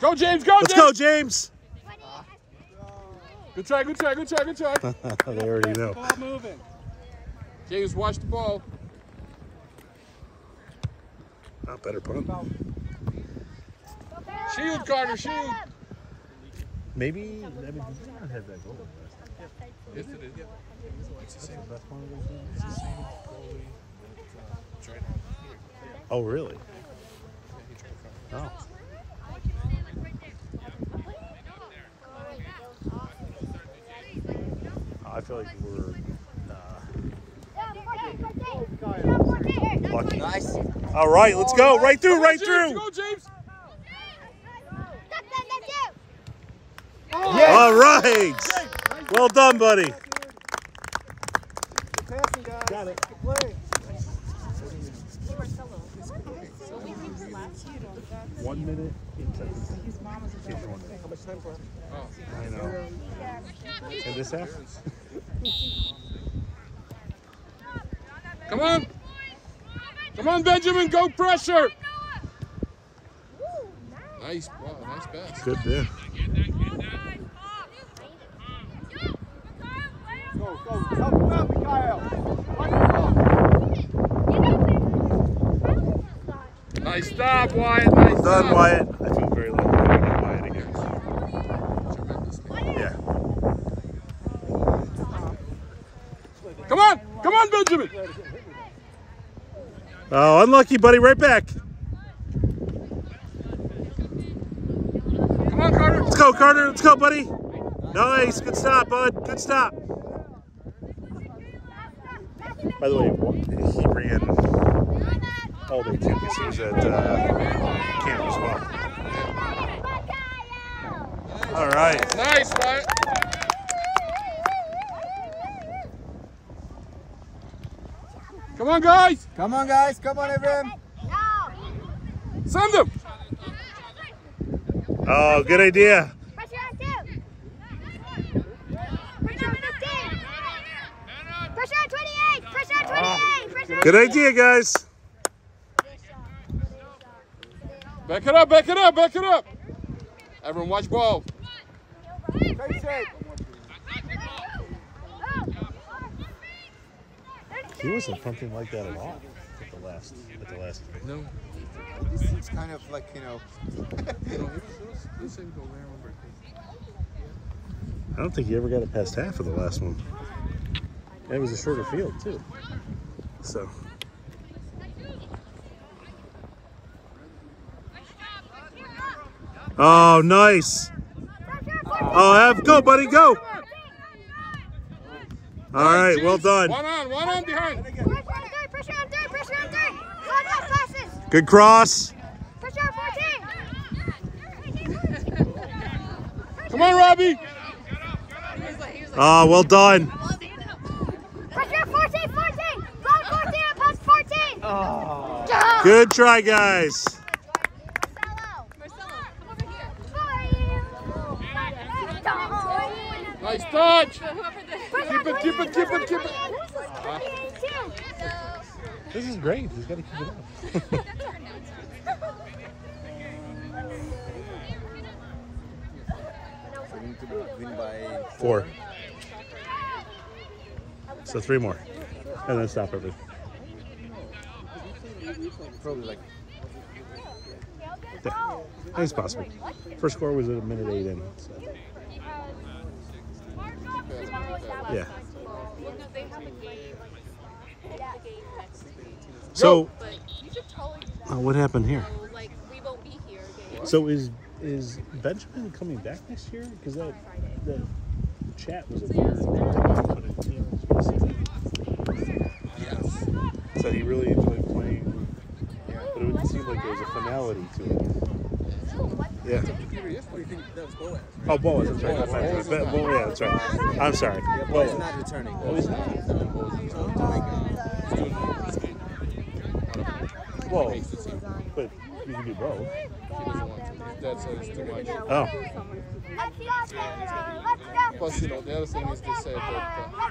Go, James. Go, Let's James. go, James. Good try. Good try. Good try. Good try. they already know. Ball moving. James, watch the ball. Not better punt. Shield, Carter. Shield. Maybe. I mean, did you not have that goal? Yes, it is. Oh, really? Oh. I feel like we're uh, lucky. Nice. All right, let's go. Right through, right through. Go, James. All right. Well done, buddy. Good passing, guys. Got it. Good play. One minute. How much time for it? I know. And this half? Come on. Come on, Go pressure. Nice. Wow, nice pass. Good there. Go, go. Help him out, Mikhail. Nice stop, Wyatt. Nice done, stop. Wyatt. I feel very lucky that I got Wyatt again. Yeah. Come on. Come on, Benjamin. Oh, unlucky, buddy. Right back. Come on, Carter. Let's go, Carter. Let's go, buddy. Nice. Good stop, bud. Good stop. By the way, he ran all day too because he was at uh, camp as well. All right. Nice, Wyatt. Come on, guys. Come on, guys. Come on, everyone. Send them. Oh, good idea. Good idea, guys. Back it up. Back it up. Back it up. Everyone, watch ball. Stay safe. He wasn't pumping like that at all at the last at the last. No. It's kind of like, you know, I don't think he ever got it past half of the last one. And it was a shorter field too. So Oh, nice. Oh, have go, buddy, go. All right, well done. One on. One on behind. Pressure on there, pressure on there. Go, go passes. Good cross. Come on, Robbie. Oh, well done. Good try, guys. Nice touch. Keep it. Keep it. Keep it. Keep it. This is great. He's got to keep it up. we need to win by Four. So three more. And then stop everything. probably like Yeah. It's possible. First score was at a minute eight in. So. Yeah. So, But you should totally uh, what happened here? know, like, we won't be here again. So is is Benjamin coming back next year? Because that that chat was a weird. But it, Yes. said he really enjoyed playing, but it didn't seem like there was a finality to it. Yeah. Oh, Boaz, that's right. That's right. Boaz is Bo- not. Yeah, that's right. I'm sorry. Well, he's not returning. He's not. Whoa. But you can do both. He doesn't want to. His dad said it's too much. Oh. Plus, you know, the other thing is they said that uh,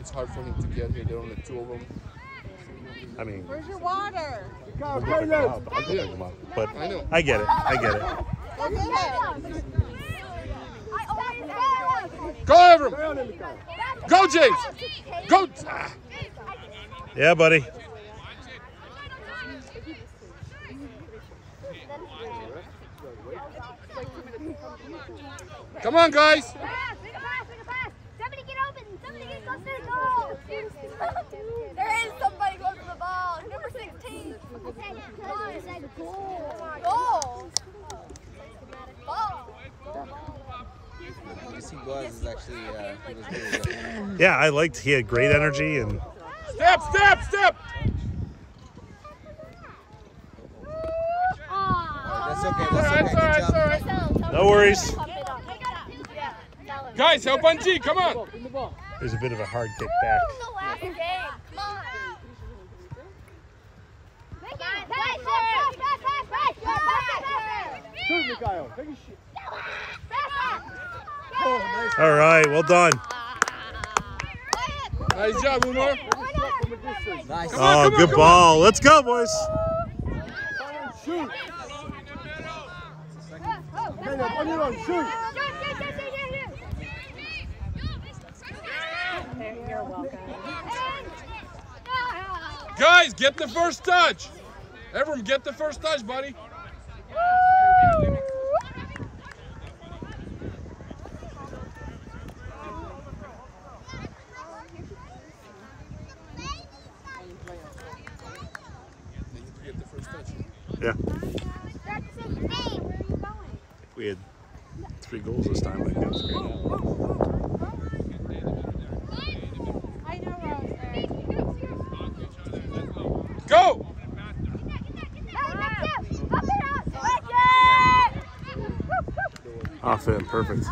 it's hard for him to get here. There are only two of them. I mean, Where's your water? Kyle, I'm come up, but I know. I get it. I get it. Go get. Go, Avram. Stay on him, Go, James. Go. Ah. Yeah, buddy. Come on, guys. Pass, make a pass, make a pass. Somebody get open. Somebody get close to the goal. There is somebody close to the ball. Number 16. I said goal. Goal. Ball. You see, Boaz is actually uh, really Yeah, I liked. He had great energy and Step, step, step. That's okay. That's all right, okay. it's Good job. no worries. Guys, help on G. Come on. There's a bit of a hard kick back. The last game. Come on. Pass, pass, pass, pass, pass, pass, pass. Shoot, Mikhail. Take a shit. Oh, All right, well done. Nice job, Umar. Nice. Oh, on, good come ball. Let's go, boys. Shoot. On your own. Shoot. You're welcome. Guys, get the first touch. Everyone, get the first touch, buddy. Get the first touch. Yeah, we had three goals this time. I think that's great. I know where I was there. Go. Off in, perfect.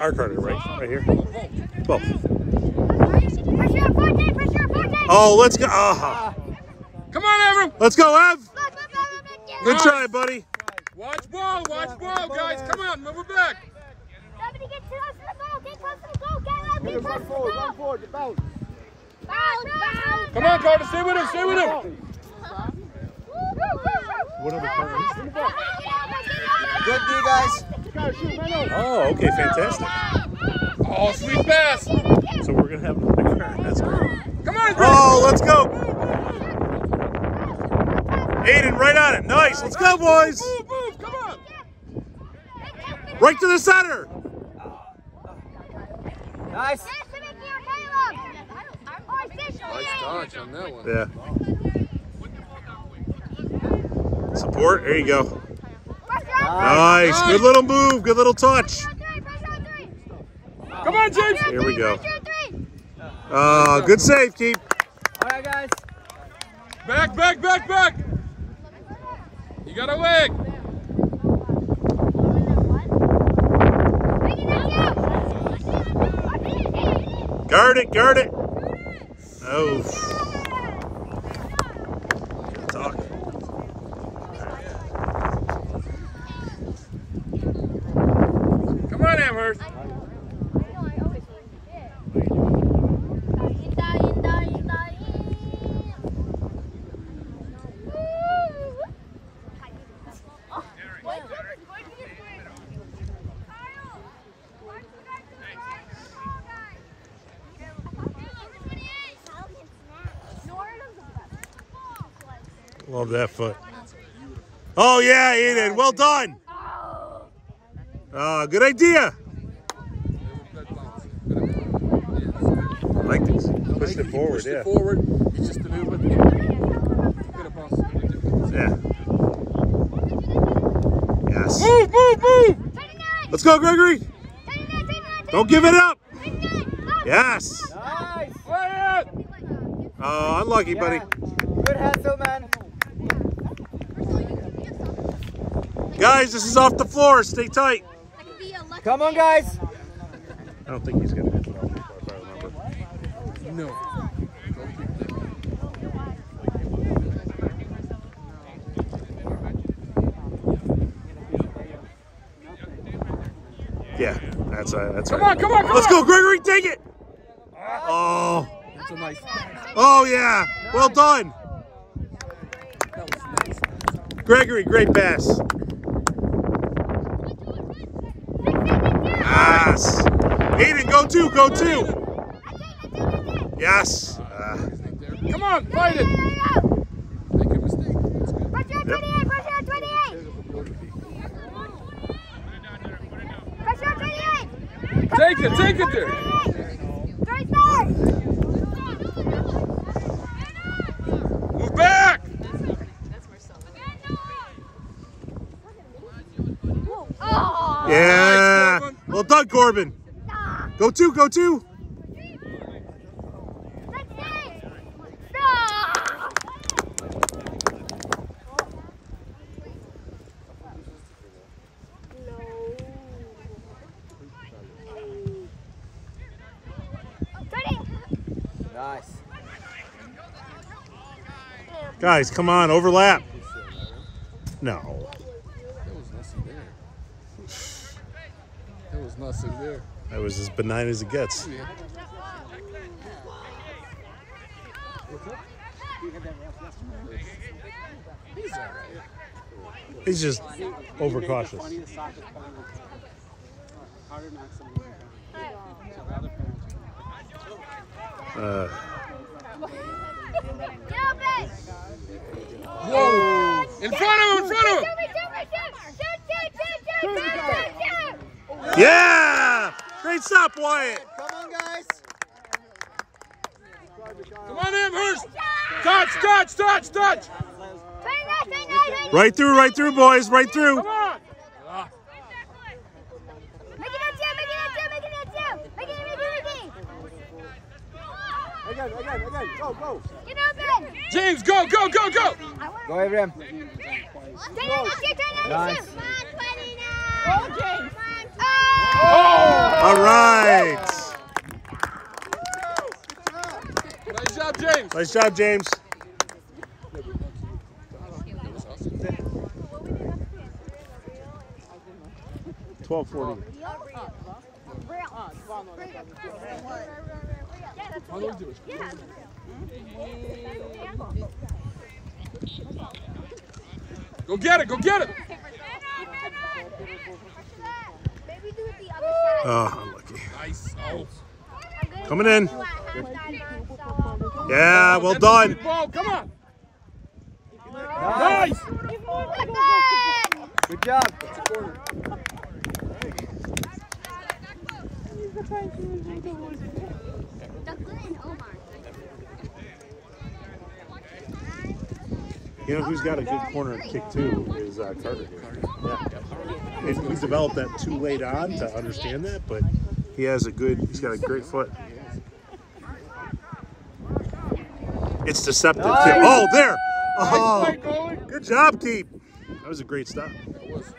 Our Carter, right? Right here. Both. Oh, let's go. Ah. Come on, Avram. Let's go, Ev. Good try, buddy. Watch ball, watch ball, guys. Come on, move it back. Somebody get close to the goal. Get close to the goal. Get Caleb, close run to the forward. Run goal. forward. Bounce. Bounce, bounce. Come on, Carter. Stay with him. Stay with him. What other Carter? Good D, guys. Mikhail, shoot. Oh, okay, fantastic. Oh, sweet pass. So we're gonna have another Carter. That's great. Come on, Greg. Oh, let's go. Aiden, right on it. Nice. Let's go, boys. Move, move. Come on. Right to the center. Nice. Nice dodge on that one. Yeah. Support. There you go. Nice. Good little move. Good little touch. Come on, James. Here we go. Uh, good save, keep. All right, guys. Back, back, back, back. You got a leg. Guard it. Guard it. Oh. Talk. Come on, Amherst. Love that foot. Oh yeah, Aiden. Well done. Uh, good idea. Like this. Pushed it forward. Pushed Yeah. it forward. It's just a little bit. Get a bounce. Yeah. Yes. Move, move, move. Let's go, Gregory. Don't give it up. Yes. Nice. Play it. Uh, unlucky, buddy. Good hustle, man. Guys, this is off the floor. Stay tight. Come on, guys. I don't think he's going to hit it off the floor, if I remember. No. Yeah, that's uh, that's. Come right. on, come on, come Let's on. go, Gregory. Take it. Oh. That's a nice. Oh, oh yeah. Well done. Gregory, great pass. Yes. Aiden, go two, go two. Yes. Uh, Come on, fight it. Make a mistake. That's good. Pressure 28, pressure 28. Pressure 28. Take it, take it there. Straight back. Move back. Oh. yeah. Corbin. Corbin. Go two, go two. Nice. Guys, come on, overlap. No. There was nothing there. There was nothing there. That was as benign as it gets. Yeah. He's all right. He's just overcautious. Uh, Whoa! In front of him, in front of him! Yeah! Great stop, Wyatt. Come on, guys. Come on, Amherst! Touch, touch, touch, touch! Right through, right through, boys, right through. Come on! Ah, Again, again, again. Go, go. Get open. James, go, go, go, go! Go, Abraham. Nice. Oh! All right. Nice job, James. Nice job, James. Twelve forty. Go get it, go get it! Oh, unlucky. Nice. Oh. Coming in. Yeah, well done. Come on! Nice. Nice! Good job. You know who's got a good corner kick too is uh, Carter here. Yeah. And he developed that too late on to understand that, but he has a good. He's got a great foot. It's deceptive too. Oh, there. Oh, good job, keep. That was a great stop. That was-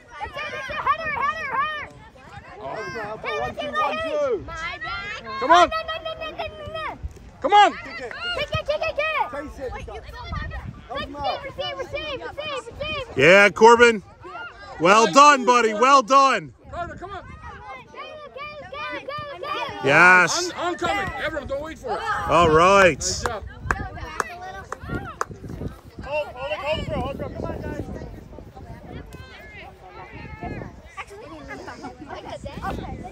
One, two, one, two. Come on! Come on! Chase it. Receive, receive, receive, receive. Yeah, Corbin. Well done, buddy. Well done. Carter, come on! Yes. I'm, I'm coming! Everyone, don't wait for it! All right. Nice job. Hold, hold it, hold it, bro. Hold it, bro. Come on, guys.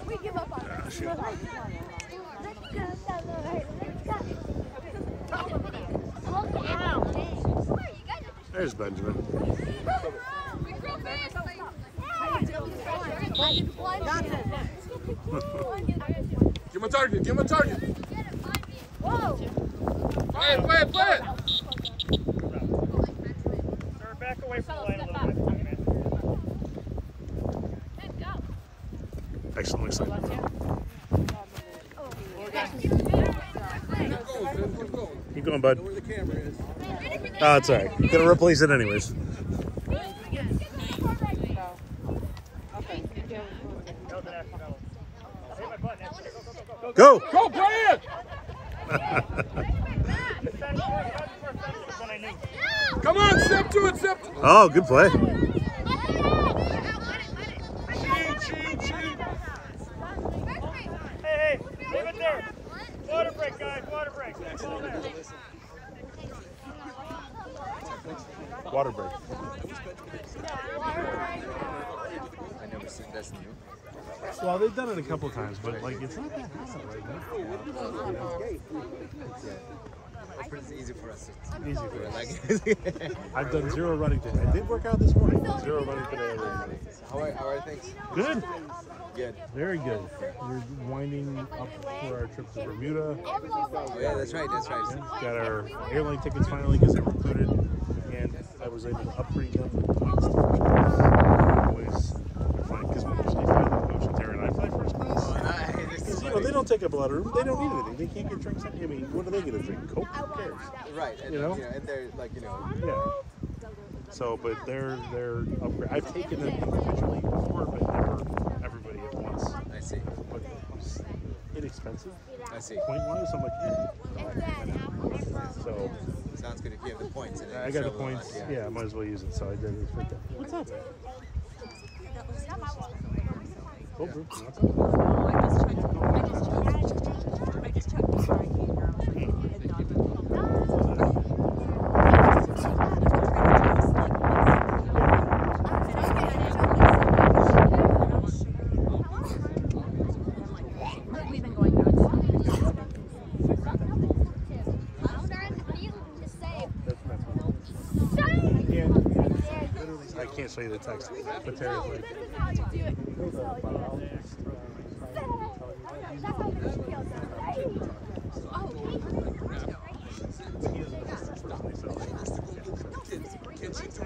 We give up on it. Ah, There's Benjamin. Give him a target, give him a target! Play it, play it, play it! Sir, back away from the lane a little bit. Excellent, excellent. Keep going, Finn, keep going. Going, bud. Where the camera is. Oh, it's all right. Gonna replace it anyways. Go. Go, play it! Come on, step to it, step to it! Oh, good play. Break, guys. Water break. Ball there. Water break. I never seen that's new. Well, they've done it a couple times, but like it's not that hard right now. It's pretty easy for us. Easy for us. I've done zero running today. I did work out this morning. Zero running today. everybody. how are how are things? Good. Good. Very good. We're winding up for our trip to Bermuda. Oh yeah, that's right. That's right. Got our airline tickets finally because they were included, and I was able to upgrade them to points to first class. Always fine because we usually fly the ocean terror, and I fly first class. Oh, nice. Because you know they don't take up a lot of room. They don't need anything. They can't get drinks. I mean, what are they gonna drink? Coke? Who cares? Right. And, You know? yeah, and they're like you know. Yeah. So, but they're they're upgrade. I've taken them individually before, but never everybody at once. I see. But it's inexpensive. I see. Point wise, I'm like, yeah. So Sounds good if you have the points. And then I got the travel a lot, points. Yeah, I might as well use it. So I did it. What's up? Oh, Bruce, what's up? Oh, I just checked. I just checked. I just checked before I came here. I was like, it's done. We've been going back. That's, that's yeah. I can't show you the text, but Terry's like,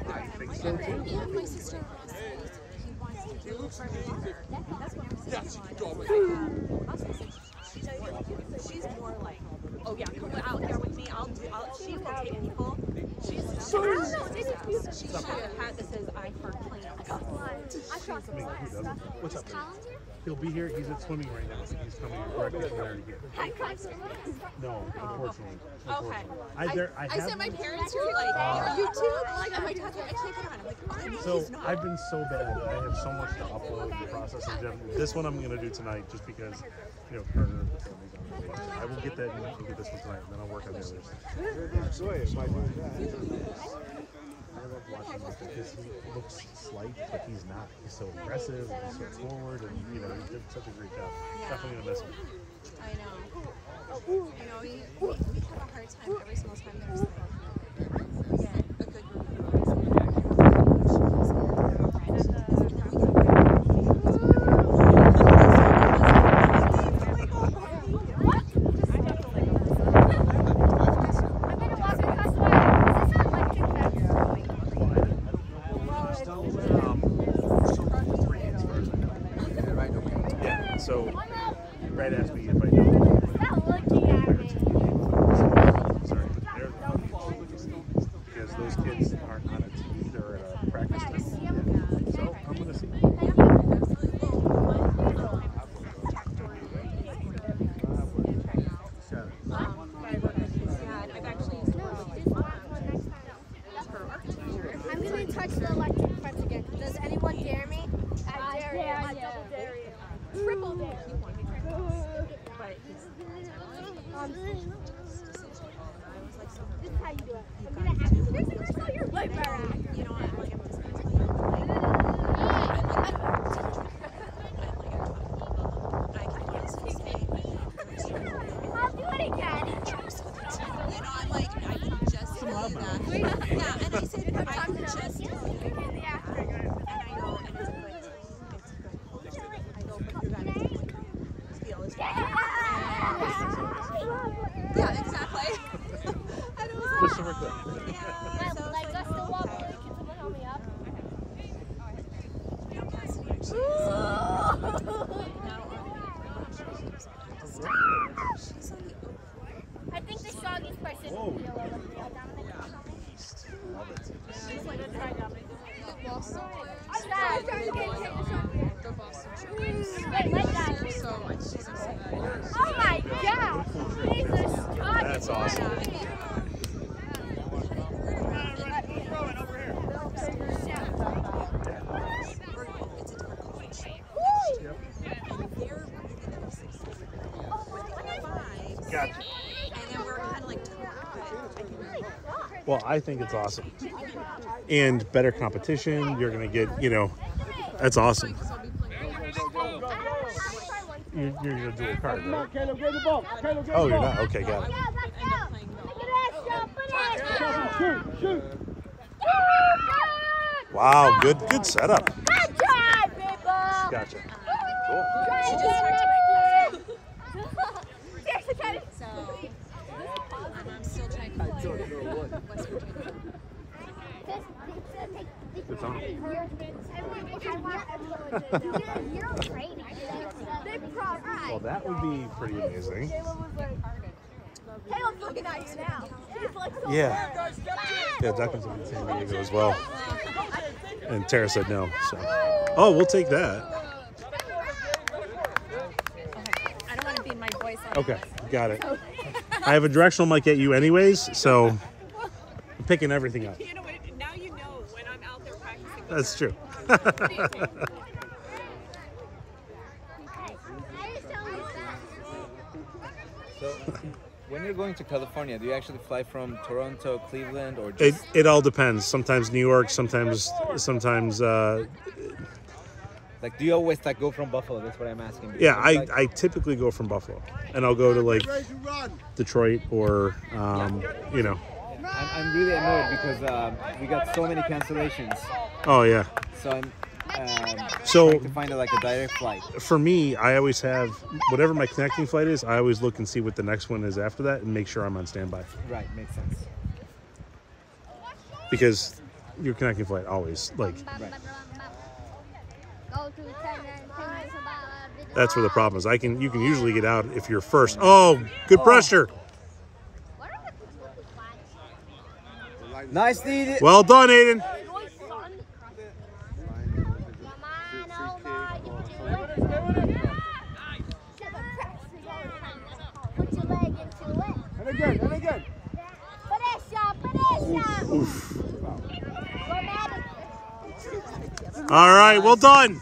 I think so too. My sister he wants to do it for me. That's what I'm saying. Yes, you can go with She's, she's more like, oh yeah, come out here with me. I'll do. I'll, she will take people. She's she should have had this as I for plane. What's up? man? He'll be here. He's at swimming right now. but He's coming directly from there to get. No, unfortunately. Okay. I there. I, I have sent my parents to like your YouTube. Like, am I talking? I can't get on. I'm like, oh, So not. I've been so bad. I have so much to upload the process of Jeff. This one I'm gonna do tonight just because, you know, Carter and the family's on the way. I will get that and I'll get this one tonight, and then I'll work on the others. I love watching him because he looks slight, but he's not. He's so aggressive and he's so forward, and you know, he did such a great job. Definitely gonna miss him. I know. You know, we, we, we have a hard time every single time there's like Well, I think it's awesome. And better competition. You're going to get, you know, that's awesome. You're, you're going to do a card, right? Caleb, get the ball. Caleb, get Oh, you're not? Okay, got it. Shoot, shoot. Wow, good good setup. Good job, people. Gotcha. she just talked to Seriously, Patty. So, and I'm still trying to play West Virginia. It's on. You're great. They probably. Well, that would be pretty amazing. Yeah. Yeah, Duckman's in San Diego as well. And Tara said no. So, oh, we'll take that. I don't want to be my voice on Okay, got it. I have a directional mic at you, anyways. So, I'm picking everything up. You know what? Now you know when I'm out there practicing. That's true. So, when you're going to California, do you actually fly from Toronto, Cleveland, or It just it all depends. Sometimes New York, sometimes sometimes uh, like do you always like go from Buffalo? That's what I'm asking. because yeah. I, like- I typically go from Buffalo, and I'll go to like Detroit or um, you know. I'm, really annoyed because um, we got so many cancellations. Oh yeah. So I'm um, So to find a, like a direct flight. for me, I always have whatever my connecting flight is. I always look and see what the next one is after that, and make sure I'm on standby Right, makes sense. because your connecting flight always like that's where the problem is. I can you can usually get out if you're first. Oh, good pressure. Nice, Dee. Well done, Aiden. Put your leg into it. And again, and again. Pressure, pressure. Oof. All right, well done.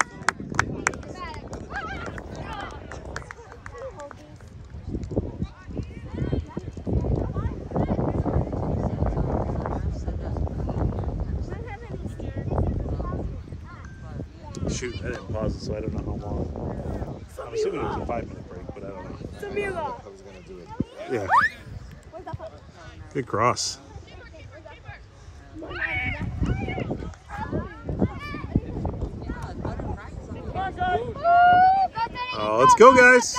Shoot, I didn't pause it, so I don't know how long. I'm assuming it was a five minute break, but I don't know. Samira. I was going to do it. Yeah. Good cross. Oh, let's go, guys.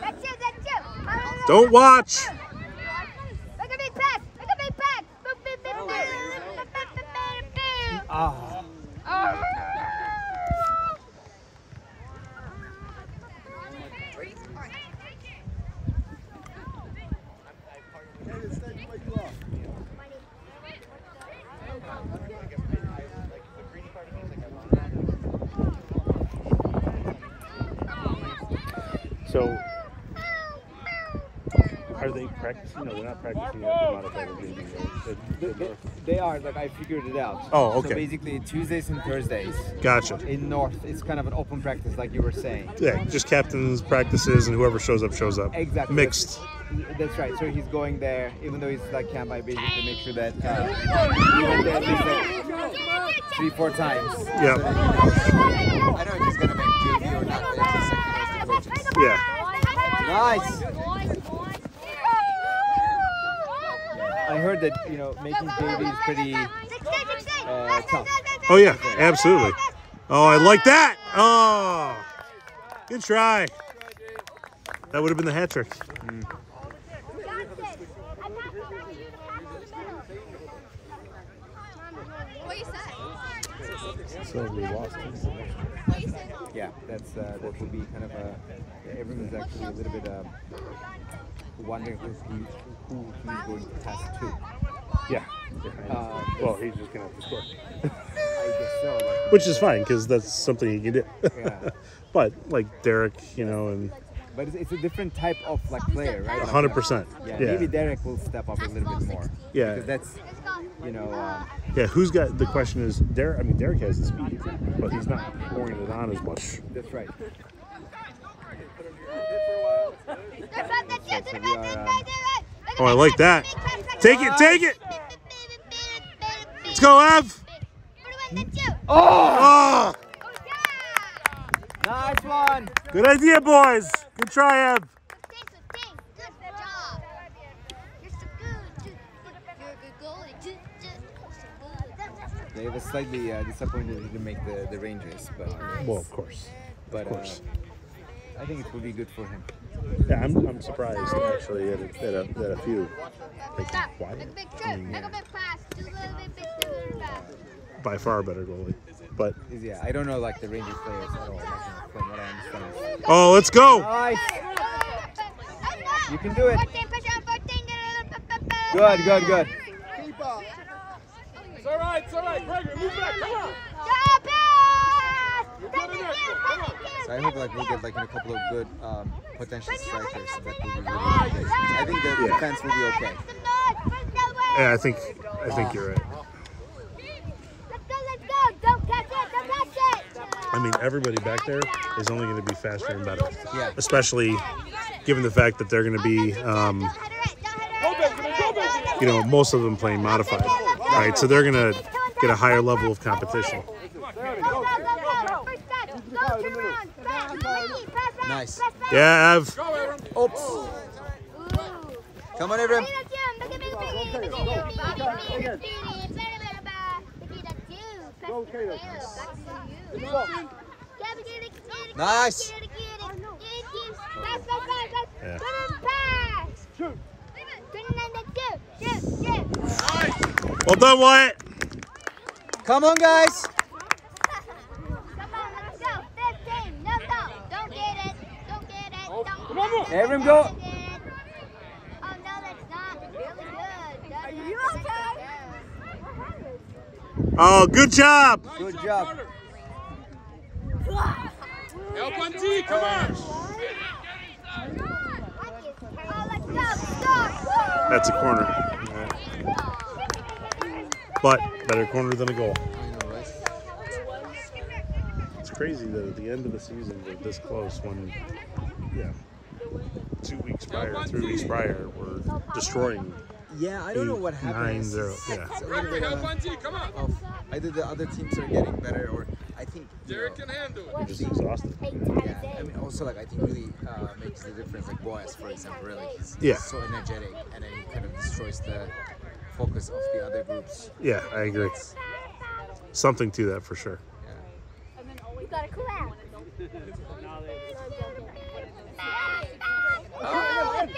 That's you, that's you. Don't watch. Look at me pass. Look at me pass. Boop, boop, boop, boop. Boop, boop, boop, boop, boop. Ah, Oh. So, are they practicing? No, they're not practicing at the modified baby. they, they, they are like I figured it out. Oh, So okay. basically Tuesdays and Thursdays Gotcha. in North, it's kind of an open practice, like you were saying. Yeah, just captains practices, and whoever shows up shows up. Exactly. Mixed. That's, that's right. So he's going there, even though he's like camp. I basically make sure that uh, he went there at least like three, four times. Yeah. I know if he's gonna make JV or not. but it's just like the coaches. Yeah. Nice. I heard that you know making JV is pretty uh. Oh yeah, absolutely. Oh, I like that. Oh, good try. That would have been the hat trick. So we lost. Yeah, that's uh, that would be kind of a. Everyone's actually a little bit um, wondering who who he's going to pass to. Yeah. Uh, Well, he's just gonna have to score, I guess so. Like, which is fine because that's something he can do. Yeah. but like Derek, you know, and but it's, it's a different type of like player, right? Like, hundred percent. Yeah, Yeah. maybe Derek will step up a little bit more. Yeah. Because that's, you know, um, Yeah. Who's got the question is Derek? I mean, Derek has the speed, but he's not pouring it on as much. that's right. That's So we are. Oh, I like that. Take it, take it. Let's go, Ev. Oh, nice one. good idea, boys. Good try, Ev. They were slightly uh, disappointed he didn't make the, the Rangers, but Well, of course. but course. Uh, I think it will be good for him. Yeah, I'm, I'm surprised actually at a, at a, at a few. Like, why? I mean, by far better goalie. But Yeah, I don't know like the Rangers players at all. Like, from what I understand. oh, let's go. Nice. You can do it. Good, good, good. It's all right, it's all right. Gregory, move back. Come on. So I hope like we'll get like in a couple of good um, potential strikers. That will be really, good. I think the Yeah. defense will be okay. Yeah, I think I think you're right. Let's go, let's go. Don't catch it, don't catch it. I mean, everybody back there is only going to be faster and better. Yeah. Especially given the fact that they're going to be, um, Go, Benjamin, go, Benjamin. you know, most of them playing modified. Right, so they're going to get a higher level of competition. Nice. Yeah, Ev. Oops. Come on, Abram. Nice. Yeah. Well done, Wyatt. Come on, guys. Come on, let's go. 15. No, no. Don't get it. Don't get it. Don't Come on. Abram, go. Oh, no, that's not. Really good. Are you okay? Oh, good job. Good job, job. Help on T, come on. Oh, let's go. Stop. That's a corner. Yeah. But better corner than a goal. I know, right? It's crazy that at the end of the season we're this close when, yeah, two weeks prior, three weeks prior, we're destroying Yeah, I don't know what happened. nine, It's zero. just- Yeah. it's a little Gregory, bit help of, on T, come on. of either the other teams are getting better, or I think Derek know, can handle it. just exhausted. Yeah, I mean, also like I think really uh, makes the difference. Like Boaz, for example, really, he's, Yeah. he's so energetic, and then he kind of destroys the focus of the other groups. Yeah, I agree. Something to that for sure. You gotta clap. Oh. Go, go,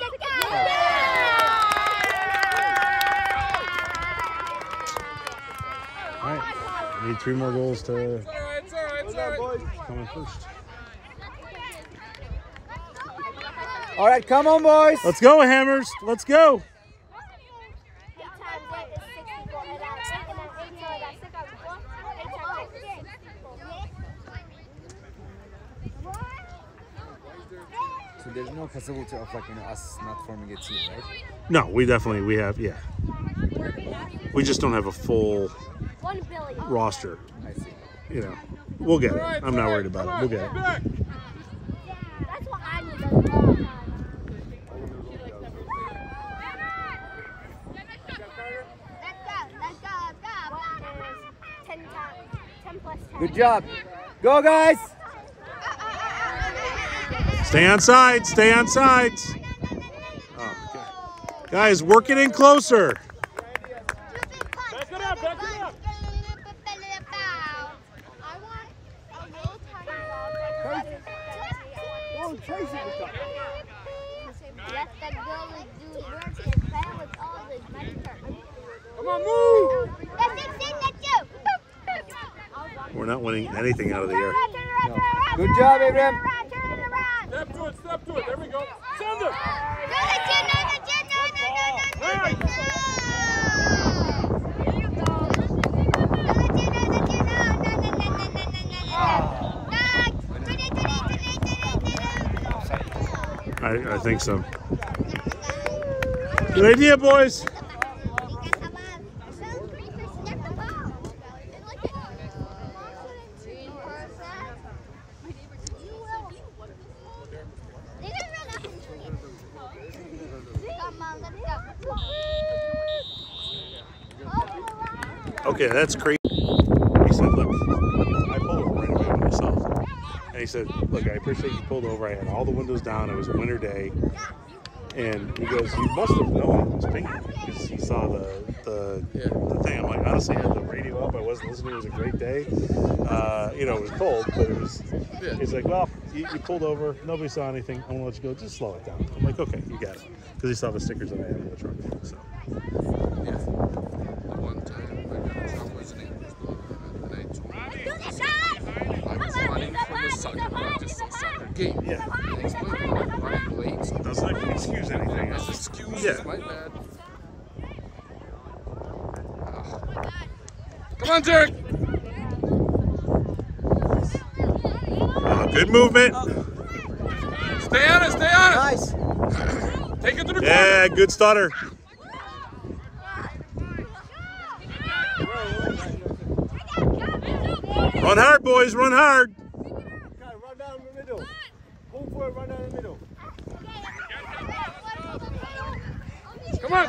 go, go, go. All right. Need three more goals to all right, it's all right, it's all right. come in first. All right, come on, boys. Let's go, Hammers. Let's go. So there's no possibility of like you know us not forming a team, right? No, we definitely we have yeah. We just don't have a full One billion. roster. I see. You know, we'll get it. I'm not worried about it. We'll get get it. That's what I need. Good job. Go, guys. Stay on sides. Stay on sides. Oh, okay. Guys, work it in closer. Back it up, back it up. I want a little tiny Go chase it with that. Let the goalie do his work and play with all the money Come on, move. That's it, Sid, that's you. We're not winning anything out of the air. Good job, Abram. Step to it, step to it. There we go. Send it. I, I think so. Good idea, boys. Okay, that's crazy. He said, look, I pulled over right away by myself. And he said, look, I appreciate you pulled over. I had all the windows down. It was a winter day. And he goes, you must have known it was pinky because he saw the the, the thing. I'm like, honestly, I had the radio up. I wasn't listening. It was a great day. Uh, you know, it was cold, but it was. Yeah. He's like, well, you, you pulled over. Nobody saw anything. I'm gonna let you go. Just slow it down. I'm like, okay, you got it. Because he saw the stickers that I had in the truck. So Yeah. The one time I got in trouble as an English book, and I told him I was running from the soccer practice, a soccer game. yeah, And I explained I'm running late. So doesn't excuse anything. that's excuse. Yeah. My bad. Ah. Come on, Derek. Uh, good movement. Stay on it. Stay on it. Nice. Take it to the corner. Yeah, good starter. Run hard, boys. Run hard. Okay, run down the middle. Pull forward, run down the middle.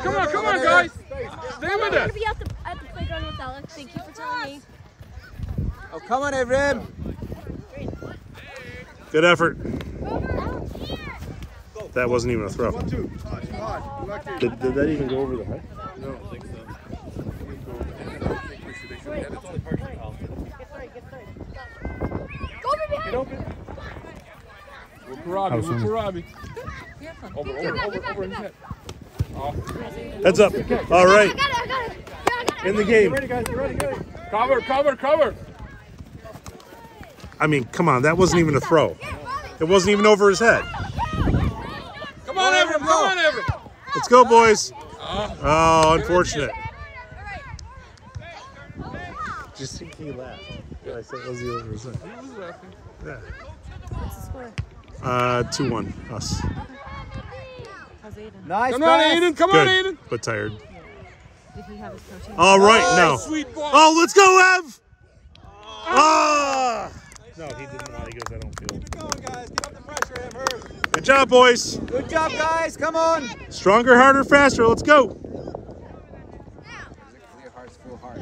Come on, come on, guys. Stay with I'm gonna be at the at the playground with Alex. Thank you for telling me. Oh, come on, Evrim. Good effort. That wasn't even a throw. One, two. Too hard. Go back there. Did, did that even go over the head? Go over behind. Robbie, look for Robbie. Over, over, over, over his head. Heads up. All right. I got it. I got it. Yeah, I got it. In the game. Ready, guys. You ready? Get ready. Cover, cover, cover. I mean, come on. That wasn't even a throw. It wasn't even over his head. Come on, Everett. Come on, Everett. Let's go, boys. Oh, unfortunate. Just see he laughed. I said it wasn't over his head. He was laughing. Yeah. Uh, 2 1, us. How's Aiden? Nice Come on, pass. Aiden. Come on, Good, Aiden. but tired. Did he have his protein? All right, no. Sweet ball. Oh, let's go, Ev! Ah! No, he didn't want. He goes, I don't feel. it." Come on, guys. Get up the pressure, Em. Hurry. Good job, boys. Good job, guys. Come on. Stronger, harder, faster. Let's go. Clear hearts, full heart.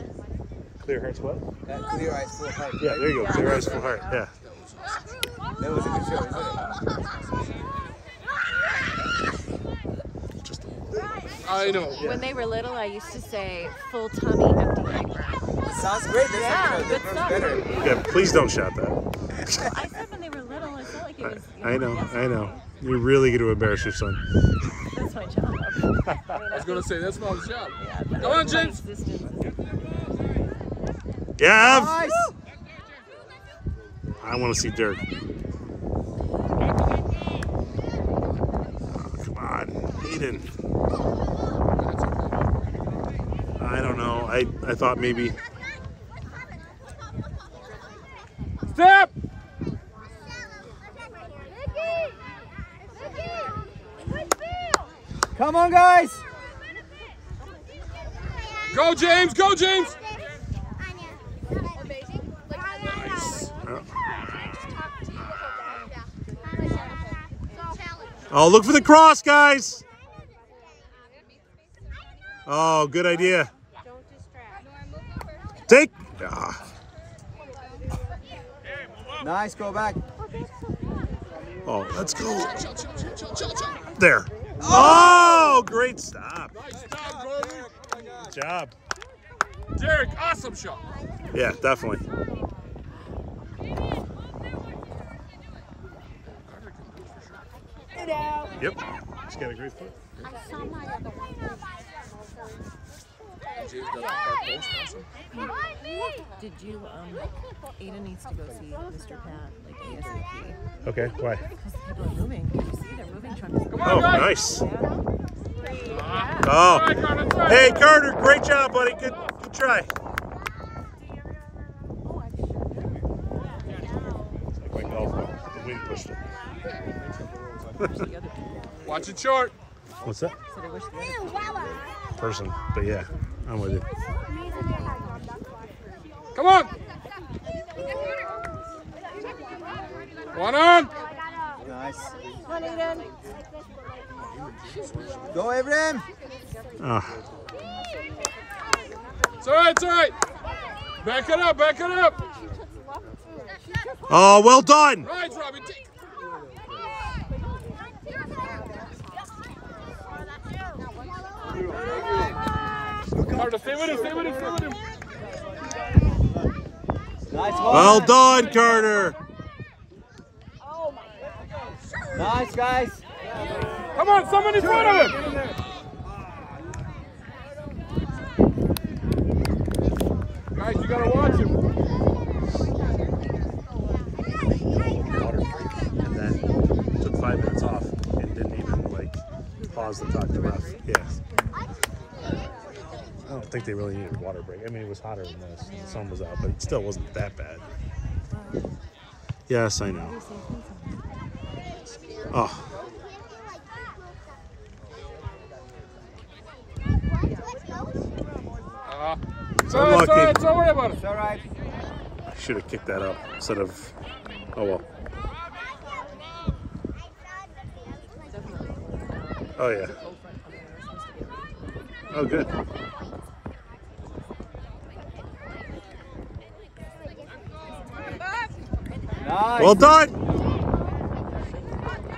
Clear hearts, what? Uh, clear eyes, full heart. Yeah, there you go. Clear eyes, full heart. Yeah. That was a good show, isn't it? I know. When they were little, I used to say full tummy, empty diaper. Sounds great. That's Yeah, like, you know, good that stuff. better. Yeah, please don't shout that. I said when they were little, I felt like it was. you I know, yes, I know. You're really going to embarrass your son. That's my job. I was gonna say that's not his job. Come on, James. Yeah, Nice. I want to see Dirk. Oh, come on, Aiden. I don't know. I, I thought maybe. Step. Come on, guys. Go, James. Go, James. Oh, look for the cross, guys. Oh, good idea. Take. Ah, Nice. Go back. oh, let's go. There. Oh, great stop. Nice stop, goalie. Good job. Derek, awesome shot. Yeah, definitely. Yep. She's got a great foot. James got that far post awesome. Did you, um, Aiden needs to go see Mr. Pat, like ASAP. Okay, why? Because people are moving. Did you see their moving truck? is Come Oh, on, guys. nice. Try, Oh. Hey, Carter, great job, buddy. Good, good try. It's like my golf ball. The wind pushed it. Watch it short. What's that? So they wish the other Person. But yeah, I'm with you. Come on. One on. Nice. Go, Abram. Oh, ah. It's all right, it's all right. Back it up, back it up. oh well done. Right, Robbie. Carter, stay with him, stay with him, stay with him. Nice one. Well done, Carter. Nice, guys. Come on, someone in front of him. Guys, you gotta watch him. And then took five minutes off and didn't even like pause to talk to ref. Yeah. I don't think they really needed a water break. I mean, it was hotter than this. The sun was out, but it still wasn't that bad. Yes, I know. Oh, Uh, it's all right, it's all right, don't worry about it. It's all right. I should have kicked that up instead of. Oh well. Oh yeah. Oh good. Nice. Well done.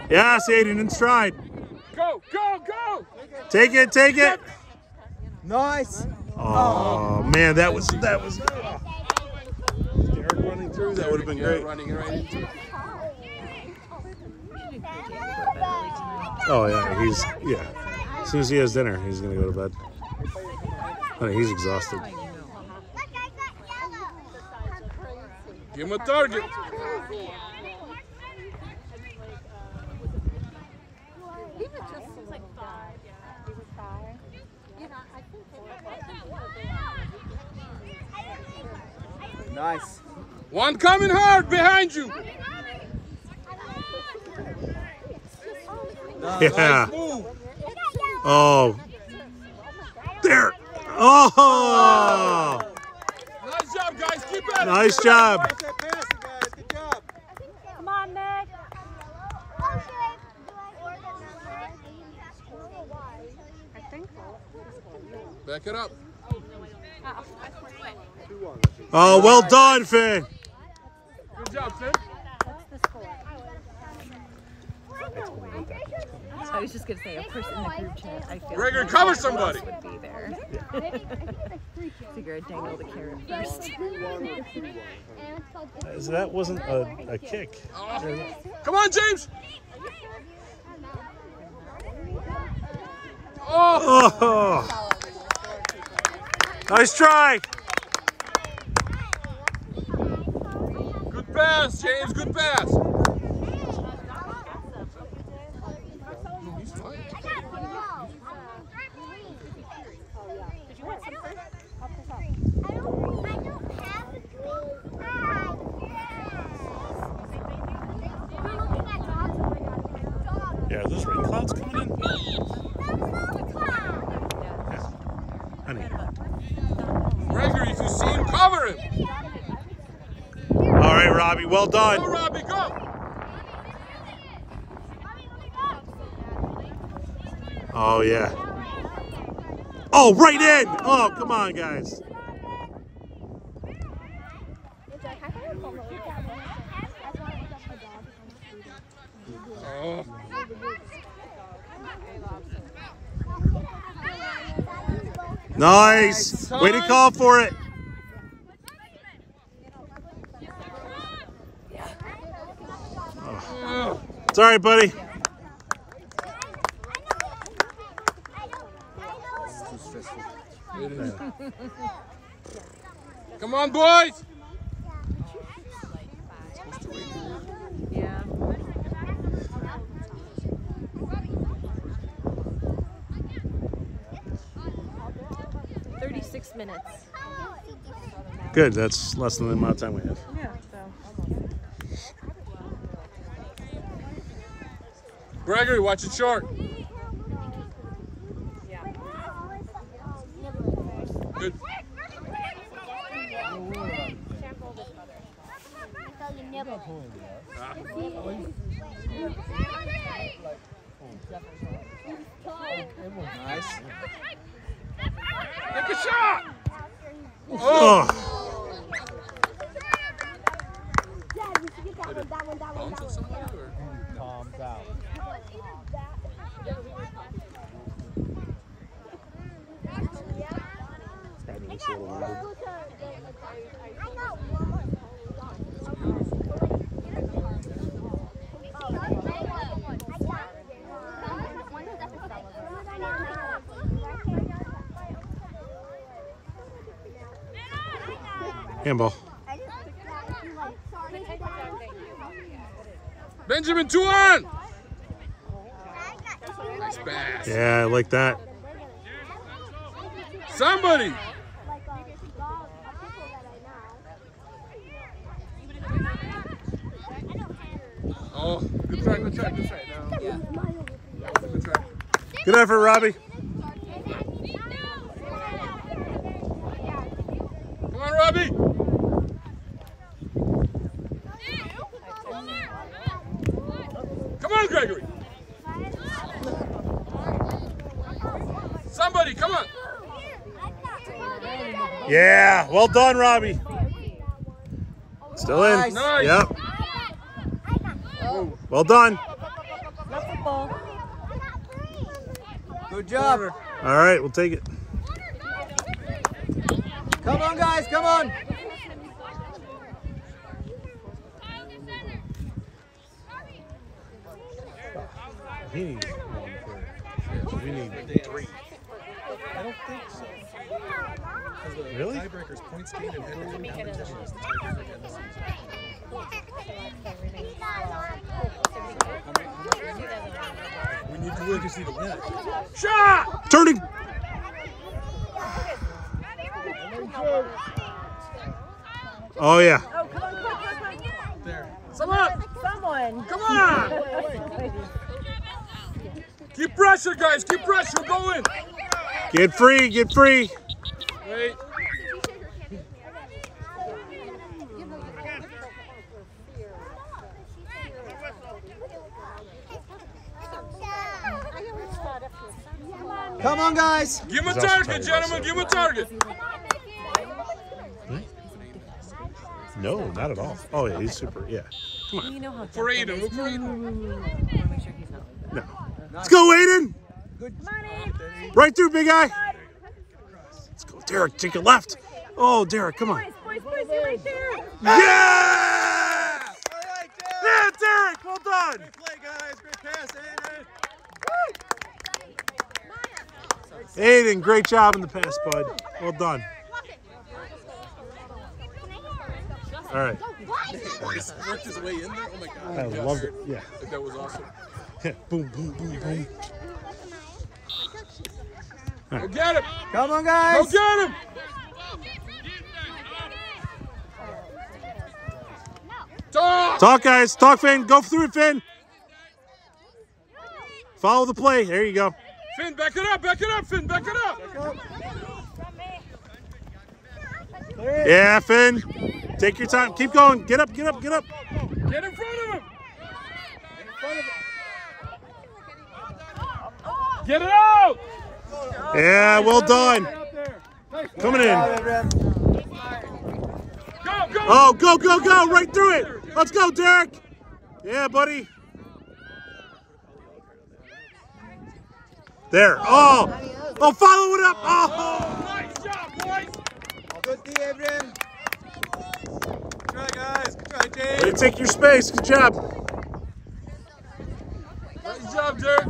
Yes, Aiden in stride. Go, go, go! Take it, take it. Nice. Oh man, that was that was. Derek running through that would have been great. running right into it. Oh yeah, he's yeah. As soon as he has dinner, he's gonna go to bed. Honey, he's exhausted. Give him a target. Nice. One coming hard behind you. Yeah. Move. Oh. There. Oh. Nice job, guys. Keep at it. Nice job. Pass that passing, guys. Good job. Come on, Nick. Back it up. Oh, well done, Finn. Good job, Tim. I was just gonna say a person in the group chat. I feel Gregor, like cover somebody. Would be there. Figure I'd dangle the carrot first. That wasn't a, a kick. Oh, come on, James. Oh, Oh. Nice try. good pass, James. Good pass. Clouds coming in? Honey. Gregory, if you see him, cover him. All right, Robbie. Well Go, done. Robbie, go. Oh yeah. Oh, right in. Oh, come on, guys. Oh, Nice. Way to call for it. oh. It's all right, buddy. Come on, boys. Yeah. Thirty-six minutes. Good. That's less than the amount of time we have. Yeah. Gregory, watch it short. Good. Probably just a little winded. Handball. Benjamin, pass. Yeah, I like that. Somebody. Oh, good try, good try, good try. Now, good try. Good effort, Robbie. Come on, Robbie. Come on, Gregory. Somebody, come on. Yeah, well done, Robbie. Still in. Nice. Yep. Well done. Good job. All right, we'll take it. Come on, guys. Come on. He needs one for. We need three. I don't think so. Because the Really? tiebreakers points gained and Henry and Henry Henry was the tiebreaker in the season. We need to really just need to win it. Shot. Turning. Oh Oh, yeah. Oh, come on, quick, quick, quick. There. Someone. Someone. Come on. Keep pressure, guys. Keep pressure. Go in. Get free. Get free. Wait. Come on, guys. Give him a target, gentlemen. Give him a target. No, not at all. Oh yeah, he's super. Yeah. You know how For Aiden. Look for Aiden. make sure he's not. No. Let's go, Aiden. Good. Right through, big guy. Let's go, Derek. Take it left. Oh, Derek, come on. Boys, boys, you're right there. Yeah! Derek. Yeah, Derek. Well done. Great play, guys. Great pass, Aiden. Aiden, great job in the pass, bud. Well done. All right. He's worked his way in there. Oh my god. I loved it. Yeah. That was awesome. Yeah. Boom, boom, boom, boom. Go get him. Come on, Go guys. get him. Talk. Talk, guys. Talk, Finn. Go through it, Finn. Follow the play. There you go. Finn, back it up. Back it up, Finn. Back it up. Yeah, Finn. Take your time. Keep going. Get up, get up, get up. Get in front of him. Get in front of him. Get it out. Yeah, well done. Coming in. Go, go. Oh, go, go, go. Right through it. Let's go, Derek. Yeah, buddy. There. Oh. Oh, follow it up. Oh. Nice job, boys. Good D, Abraham. Good try, guys. Good try, Way Dave. to take your space. Good job. Good job, Derek.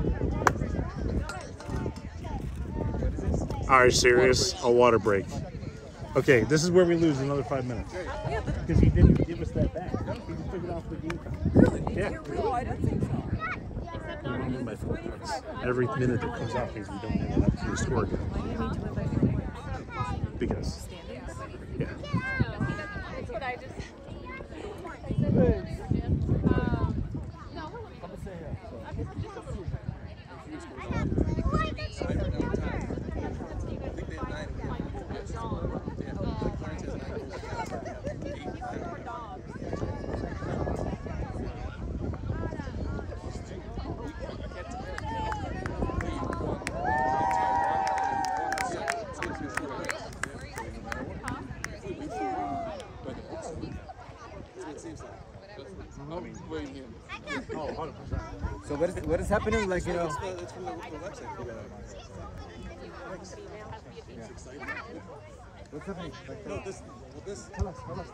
Are you serious? A water break. Okay, this is where we lose another five minutes. Because he didn't give us that back. He just took it off the game time. Really? Yeah. No, I don't think so. Every minute that comes out means we don't have enough to the score again. Why do you need to win by three points? Because, Standings? yeah. Tied right now, tied. I think they have nine. Yes. Yeah. Clarence has nine. Eight. I'm waiting here. Oh, 100%. So what is what is happening? Like you know, It's, the, it's from the, the website. For the, what's happening? Like, no, uh, this. Well, this. tell us, tell us.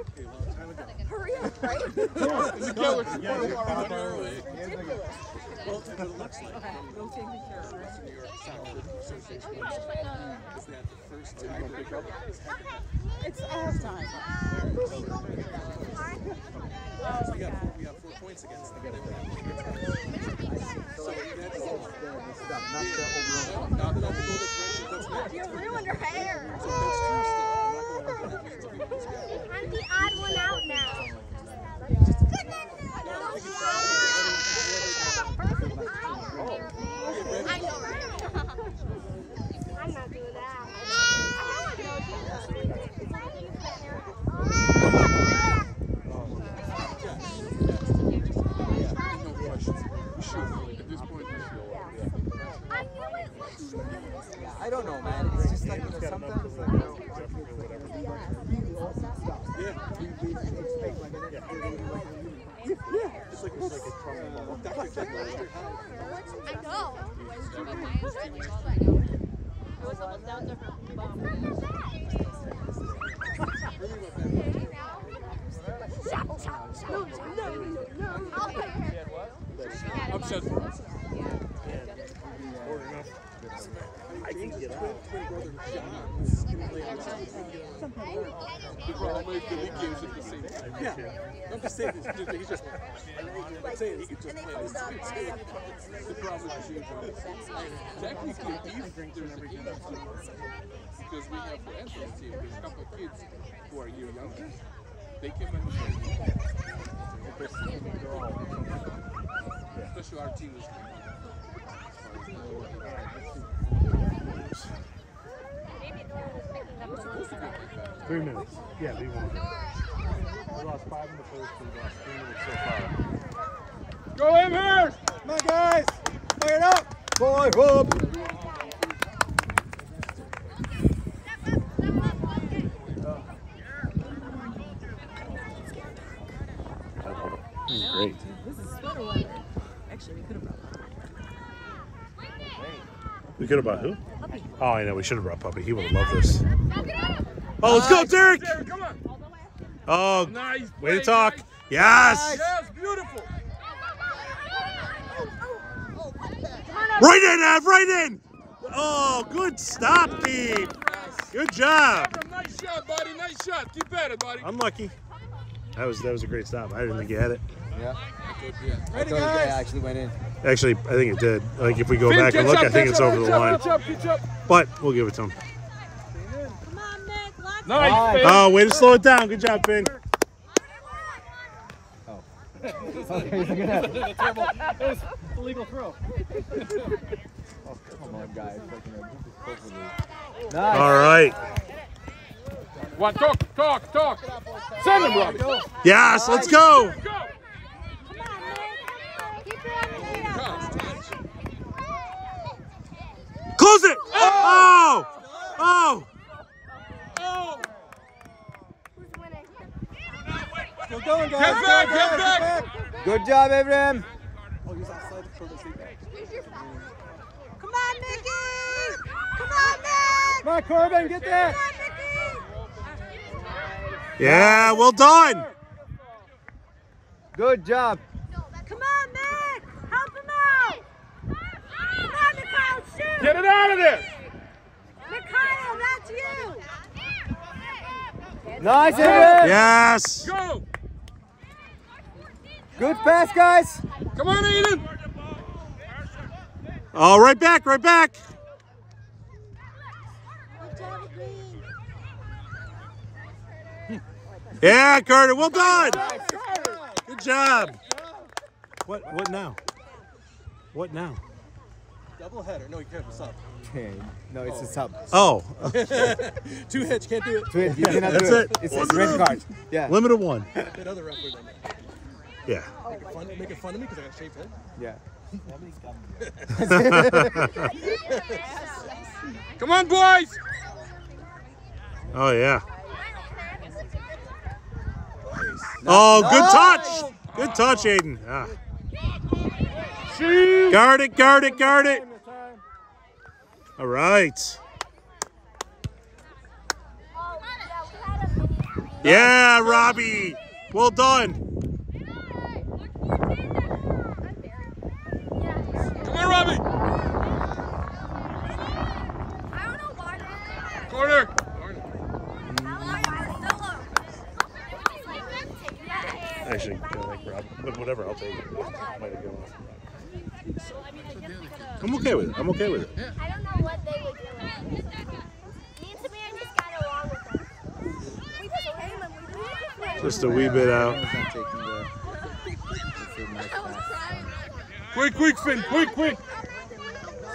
Okay, a long time ago. Hurry up, right? Well, it looks like from Western New York Soccer Association is that the first Tiger is It's all time. we got we got four points against them. So that's Not the overall. not not the goal differential. That's not. You ruined her hair. So that's true stuff. I'm not going to that means if we lose that. I'm the odd one out now. I know, right? I'm not doing that. No questions. We should. At this point, we should. I knew it was I don't know, man. It's just like you know, sometimes like. You know, It's like it's like a Dr. Jekyll, Mr. Hyde. I know. It was almost down to her bum. Upset for us. Twin brother John's can play on the The problem is the league games at the same time. Yeah, I'm just saying, he's just, he's just I'm he could just play this too. The problem is the Technically, if there's a game because we have for Anthony's team, there's a couple of kids who are a year younger. They came in the same year. Especially our team is. Three minutes. Yeah, we won. We lost five in the first, we lost three minutes so far. Go Amherst! Come on, guys. Fire it up. Boy, hoop. Great. This is sweater weather. Actually, we could have brought We could have brought who? Oh, I know. We should have brought Puppy. He would have loved this. Oh, let's go, Derek! Derek, come on! Oh, Nice way to talk. Derek. Yes! Yes, beautiful! Right in, Ev, right in! Oh, good stop, Pete. Good job. Abram, nice shot, buddy. Nice shot. Keep at it, buddy. Unlucky. That was that was a great stop. I didn't think you had it. Yeah. Yeah. I thought it yeah, actually went in. Actually, I think it did. Like if we go Finn, back and look, up, I think catch it's up, over the catch up, line. Catch up, catch up. But we'll give it to him. Come on, Nick. Nice, Oh, way to slow it down. Good job, Finn. Illegal throw. Oh, come on, guys. Fucking, hopefully. Nice. All right. One, talk, talk, talk. Send him, Robbie. Yes, let's go. Go. Close it. Oh! Oh! Oh! Who's Still going, guys. Get back, Go, get guys, back. Good job, Abraham. Oh, he's outside for the seat. Come on, Mickey. Come on, Nick. Come on, Corbin, get that. Come on, Mickey. Yeah, well done. Good job. Come on, Nick. Help him out. Come on, Mikhail, shoot. Get it out of there. Mikhail, that's you. Nice, Abraham. Yes. Go. Good pass, guys. Come on, Aiden. Oh, right back, right back. Good job, Green. Yeah, Carter, well done. Good job. What what now? What now? Double header. No, you can't have a sub. Okay. No, it's a sub. Oh, Two hits, can't do it. So you cannot That's do it. It's a red card. Yeah. limit of one. Another referee done that. Yeah. Making fun, making fun of me because I got a shaved head. Yeah. Come on, boys. Oh yeah. Oh, good touch. Good touch, Aiden. Ah. Guard it, guard it, guard it. All right. Oh, yeah, we had a mini. Yeah, Robbie. Well done. Come on, Robbie. I don't know why. Corner. Actually, I like Rob, but whatever, I'll take it. Might have gone off. I'm okay with it. I'm okay with it. I don't know what they would do. Me and Samir just got along with them. We just came and we. Just a wee bit out. Everyone's not taking Quick, quick, Finn. Quick, quick.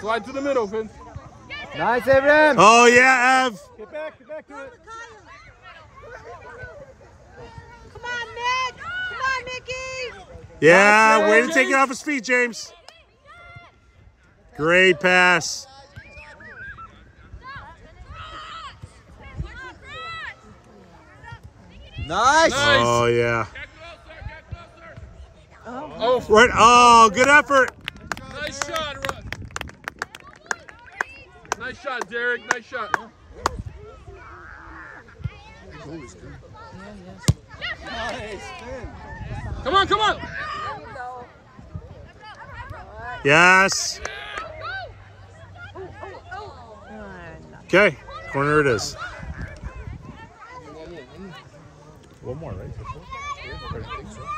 Slide to the middle, Finn. Nice, Abraham. Oh yeah, Ev. Get back, get back to it. Come on, Nick. Come on, Mickey. Yeah, way to take it off his feet, James. Great pass. Nice. Oh yeah. Oh, Right. Oh, good effort. nice shot, Ro- Nice shot, Derek. Nice shot. Come on, come on. Yes. Okay. Corner it is. One more, right?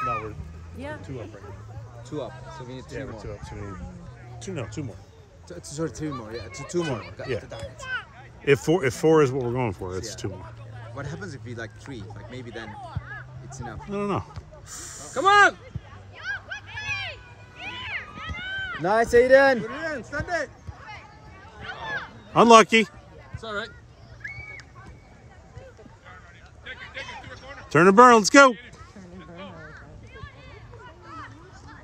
No, we're yeah. two up right now. Two up. So we need two Yeah, we're more. two up. So we need two. No, two more. Two- Sorry, two more. Yeah, two, two more. Got- Yeah. got. If four, if four is what we're going for, it's Yeah. two more. What happens if we like three? Like maybe then it's enough. I don't know. Come on. Nice, Aiden. Put it in. Stand it. Unlucky. It's all right. Turn and burn. Let's go.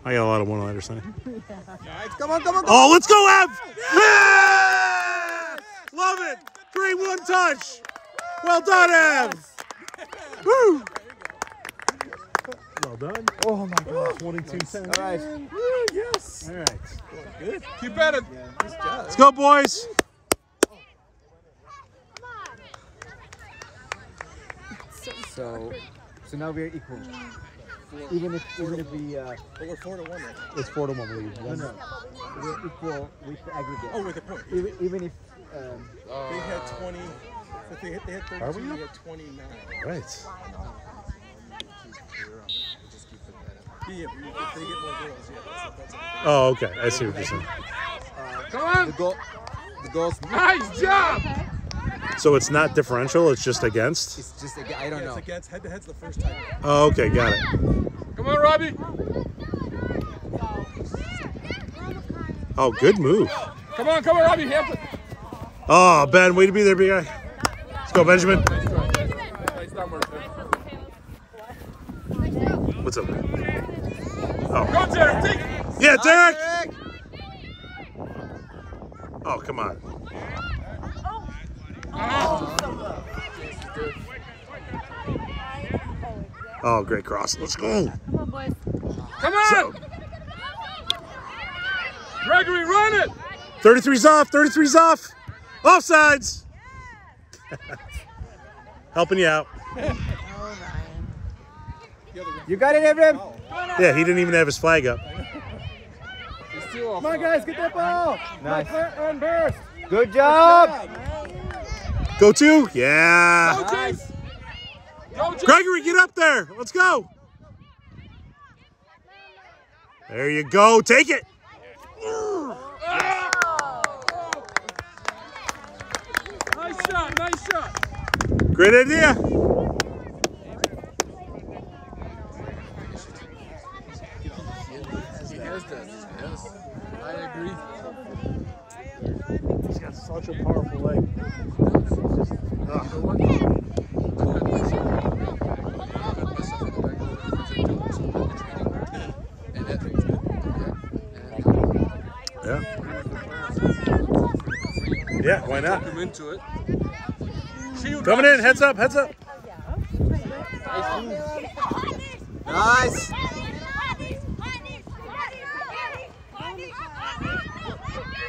I got a lot of one-liners tonight. Nice. Come on, come on, come Oh, let's go, Ev! Yeah! Love it. Great one touch. Well done, Ev. Woo! Well done. Oh my god. 22 10. All right. yes. All right. Good. Keep at it. Nice job. Let's go, boys. So, so now we're equal. Even if even if we uh, But we're four to one right now. It's four to one lead. no no, we're equal with the aggregate. Oh, with a point. Even, even if um, They had 20. If they hit, they had Are 32, we we had 29. Right. Just keep putting that up. Yeah, if they get more girls, yeah, that's, that's Oh, okay. I see what you're saying. Come on. the goal, the goals, Nice job. So it's not differential. It's just against. it's just aga- I don't Yeah, know. it's against head to head's the first time. Oh, okay. Got it. Come on, Robbie. Oh, good move. Come on, come on, Robbie. Hampton. Oh, Ben, way to be there, big guy. Let's go, Benjamin. Nice down, Mark. What's up? Oh. Go, Derek. Take. Yeah, Derek. Oh, come on. Oh, great cross. Let's go. Come on, boys. Come on. So, Gregory, run it. 33's off. 33's off. Offsides. Helping you out. You got it, Abraham. Yeah, he didn't even have his flag up. He's still off. Come on, guys, get that ball. Nice. And burst. Good job. Go two. Yeah. Go, Chase. Gregory, get up there. Let's go. There you go. Take it. Nice shot. Nice shot. Great idea. ultra powerful leg. Yeah. Yeah, why not? Him into it. Coming in, heads up, heads up. Nice.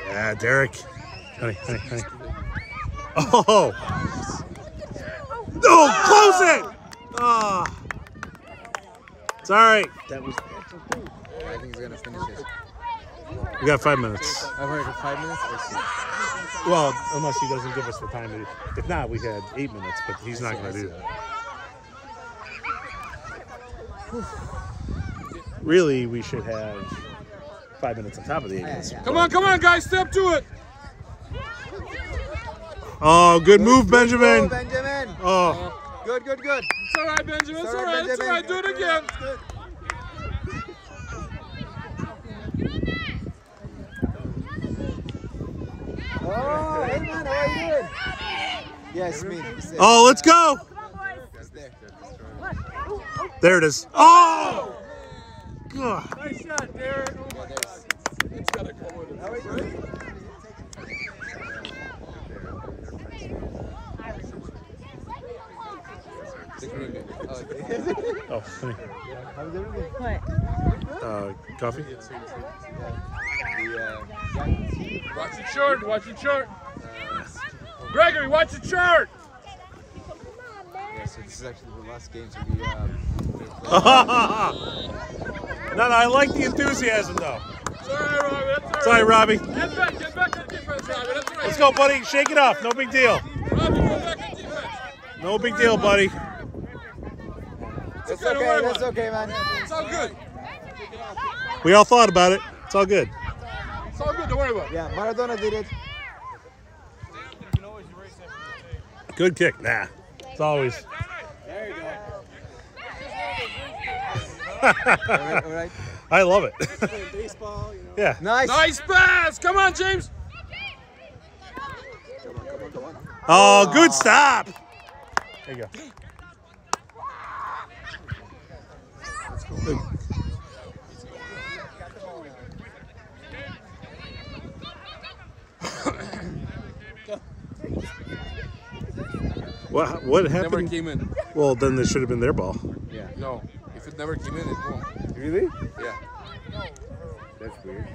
Yeah, Derek. Honey, honey, honey. Oh! No, close it! Oh. It's all right. That was. I think he's gonna finish it. We got five minutes. I've heard five minutes or six. Well, unless he doesn't give us the time. To, if not, we had eight minutes, but he's not going to do that. Really, we should have five minutes on top of the eight minutes. Come on, come on, guys, step to it. Oh, good move, Benjamin. Benjamin. Oh, Good, good, good. It's all right, Benjamin. It's all right. It's all right. Do it again. Oh, hey man, how are you doing? Yes, me. oh, let's go. There it is. Oh! Ugh. Nice shot, Derek. It's gotta go with it. Oh, honey. What? Uh, coffee? Watch your chart. Watch your chart. Gregory, watch your chart. Yeah, so this is actually the last game to be. Um, no, no, I like the enthusiasm though. It's all right, Robbie. That's all Sorry, right. Robbie. Get back. Get back to the defense, Robbie. That's all right. Let's go, buddy. Shake it off. No big deal. Robbie, go back to defense. No big deal, buddy. It's okay, don't okay, that's about okay, man. It's all good. We all thought about it. It's all good. It's all good. Don't worry about it. Yeah, Maradona did it. Good kick. Nah. It's always. There All right, all right. I love it. Baseball, you know. yeah. Nice. Nice pass. Come on, James. Oh, good stop. There you go. What what Never happened? came in. Well, then this should have been their ball. Yeah. No. If it never came in, it won't. Really? Yeah. That's weird.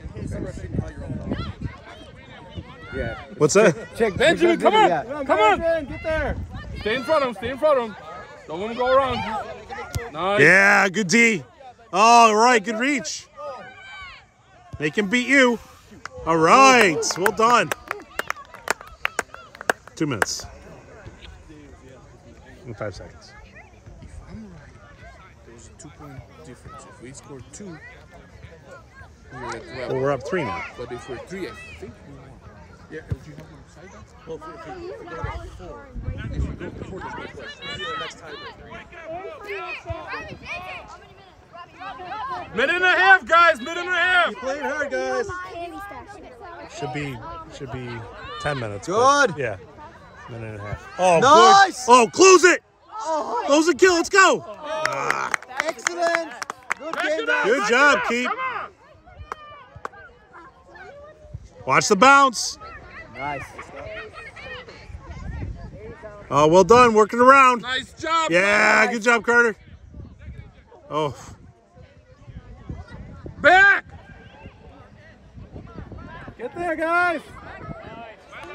Yeah. What's that? Check. Benjamin, come on. Yeah. Come on. Get there. Stay in front of him. Stay in front of him. Don't let him go around. Nice. Yeah, good D. All right, good reach. Make him beat you. All right, well done. Two minutes. In five seconds. If I'm right. There was a two-point difference. If we scored two, we were at 12. Well, we're up three now. But if we're three, I think we won. Yeah, would you have them side that? Well, if, if, if we go to four, if we go to four, there's no question. This is the next tiebreaker. Minute and a half, guys. Minute and a half. Playing hard, guys. Should be should be ten minutes. Good. Yeah. Minute and a half. Oh, Nice. good. Oh, close it. Oh, Close the kill. Let's go. excellent. Good Back game, up. Good job. Keith. Watch the bounce. Nice. Oh, well done. Working around. Nice job. Yeah, guys. good job, Carter. Oh, Back. Get there, guys.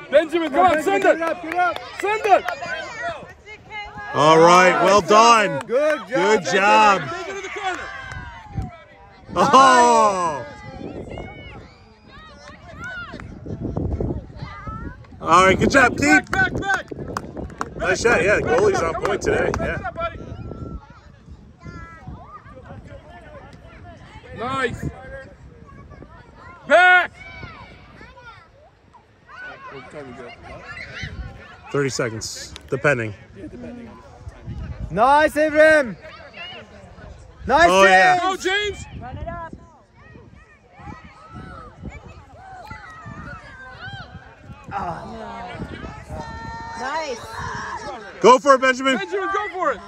Benjamin, come on. Send Get up, get up. Send it. all right. Well done. Good job. Good job. Take it to the corner. Oh. All right, good job, Keith. Back, back, back. Nice shot. Yeah, the goalie's on point today. Yeah. up, buddy. Nice. Back. What time we got? 30 seconds, depending. Nice, Ibrahim. Nice, Oh, yeah. Go, James. Run it up. Ah. Nice. Go for it, Benjamin. Benjamin, go for it.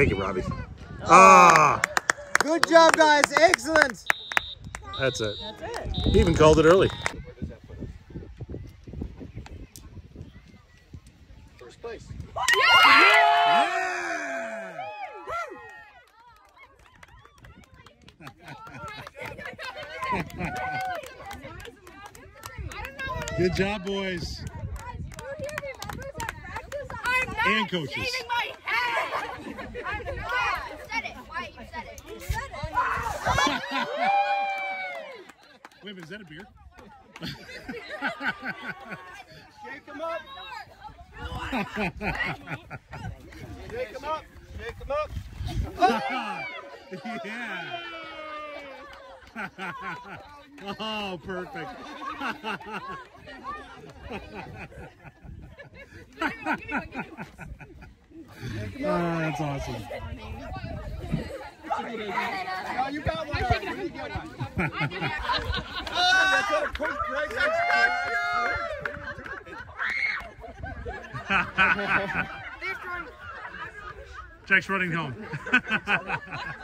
Thank you, Robbie. Oh. Ah. Good job, guys. Excellent. That's it. That's it. He even called it early. First place. Yeah! yeah! Good job, boys. And coaches. Wait a minute, is that a beer? Shake him up. Shake him up. Shake him up. yeah. oh, perfect. oh, that's awesome. No, you got one. already. You get one. Oh, that's it. Quick, Greg. That's Jack's running home.